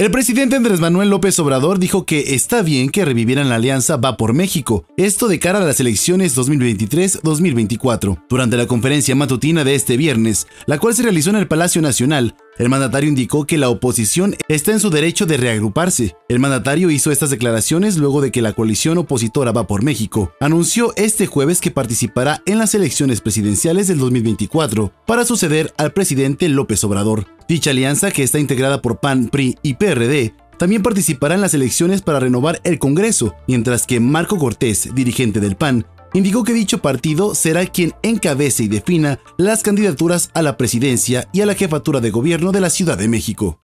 El presidente Andrés Manuel López Obrador dijo que está bien que revivieran la alianza Va por México, esto de cara a las elecciones 2023-2024. Durante la conferencia matutina de este viernes, la cual se realizó en el Palacio Nacional, el mandatario indicó que la oposición está en su derecho de reagruparse. El mandatario hizo estas declaraciones luego de que la coalición opositora Va por México anunció este jueves que participará en las elecciones presidenciales del 2024 para suceder al presidente López Obrador. Dicha alianza, que está integrada por PAN, PRI y PRD, también participará en las elecciones para renovar el Congreso, mientras que Marco Cortés, dirigente del PAN, indicó que dicho partido será quien encabece y defina las candidaturas a la presidencia y a la jefatura de gobierno de la Ciudad de México.